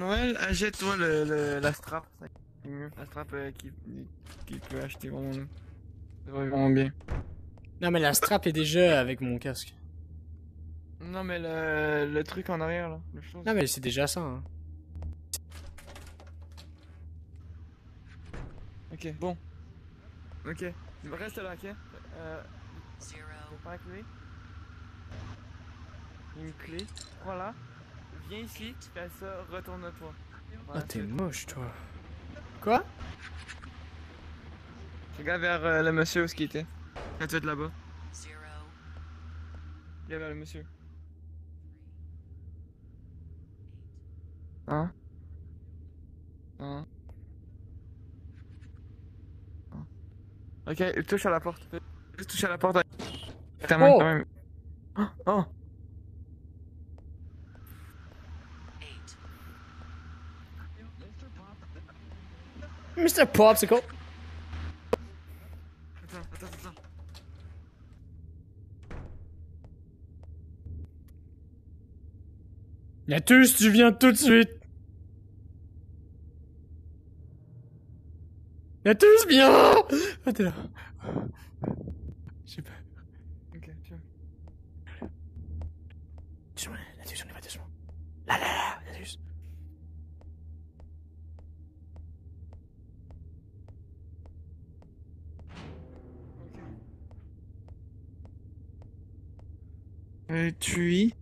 Achète-toi le, le- la strap. ça, c'est mieux. La strap euh, qui, qui peut acheter vraiment. Vraiment bien. Non, mais la strap est déjà avec mon casque. Non, mais le, le truc en arrière là. Le chose. Non, mais c'est déjà ça. Hein. Ok, bon. Ok. Reste là, ok? Euh. Je prends la clé. Une clé. Voilà. Viens ici, fais ça, retourne-toi. Ah, t'es moche, toi. Quoi? Regarde vers euh, le monsieur où ce qu'il était. Quand tu es là-bas. Regarde vers le monsieur. Hein? Hein? Hein? Ok, touche à la porte. Juste touche à la porte. avec Ta main Oh! quand même. Oh! oh. Mr. Popsicle Attends, attends, attends. Natus, tu viens tout de suite Natus, viens Ah, là. Je sais pas. Ok, tiens. Doucement, Natus, on y va doucement. Là, là, là, Natus. Euh, tu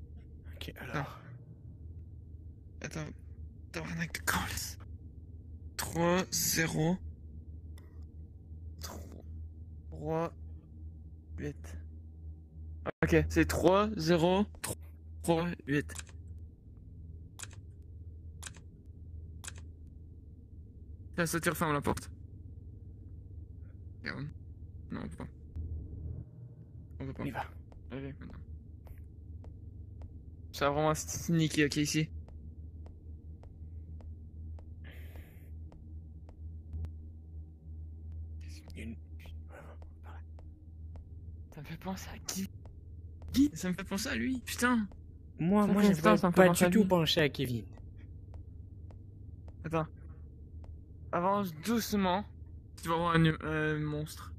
Ok, alors. Attends. Tabarnak de calls. 3, 0. 3, 8. Ok, c'est 3, 0, 3, 8. Là, ça, tu refermes la porte. Regarde. Non, on peut pas. On peut pas. On y va. Allez, maintenant. Ça va vraiment sneaky, ok, ici. Ça me fait penser à qui Qui Ça me fait penser à lui, putain Moi, Ça moi, fait pas à du tout penché à Kevin. Attends. Avance doucement. Tu vas voir un, un monstre.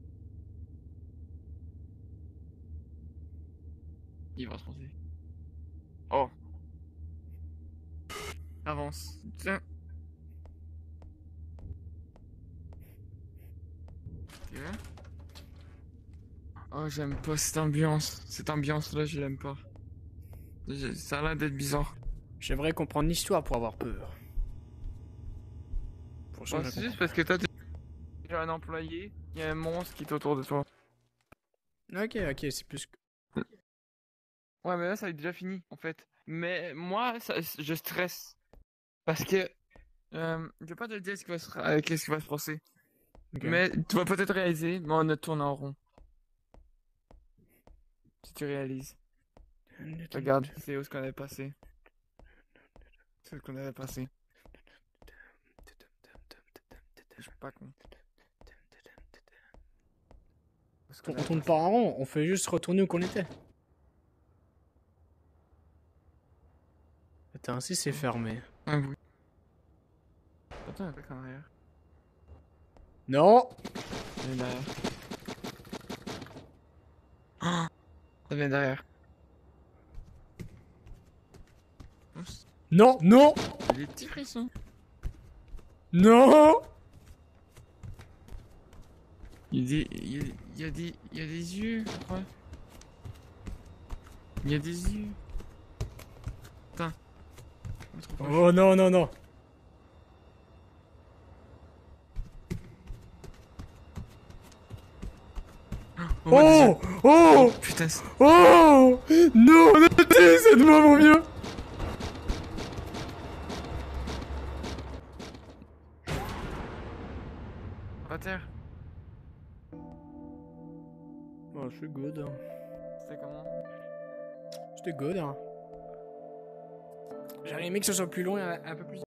Il va se. Oh. Avance. Tiens. Oh, j'aime pas cette ambiance. Cette ambiance-là, je l'aime pas. Ça a l'air d'être bizarre. J'aimerais comprendre l'histoire pour avoir peur. Pour je c'est juste parce que t'es un employé, il y a un monstre qui est autour de toi. Ok, ok, c'est plus que... Ouais, mais là, ça est déjà fini, en fait. Mais moi, ça, je stresse. Parce que. Euh, je vais pas te dire ce qui va se, euh, qu'est-ce qui va se passer. Mais tu vas peut-être réaliser, mais on a tourné en rond. Si tu réalises. Regarde, c'est où ce qu'on avait passé. C'est ce qu'on avait passé. Je pas con. Parce qu'on On passé. pas en rond, on fait juste retourner où qu'on était. Attends, si c'est fermé. Ah oui. Attends un peu en arrière. Non Il est derrière. Ah Ça vient derrière. Non Non Des petits frissons. Non Il y a des. Il y a, il y a des. Il y a des yeux, je crois. Il y a des yeux. Attends. Oh non, non, non des yeux. Oh Oh Putain, Oh Non Notez cette moi mon vieux à terre. Oh, je suis good. hein. C'était comment? C'était good. Hein. J'aurais aimé que ce soit plus et un, un peu plus...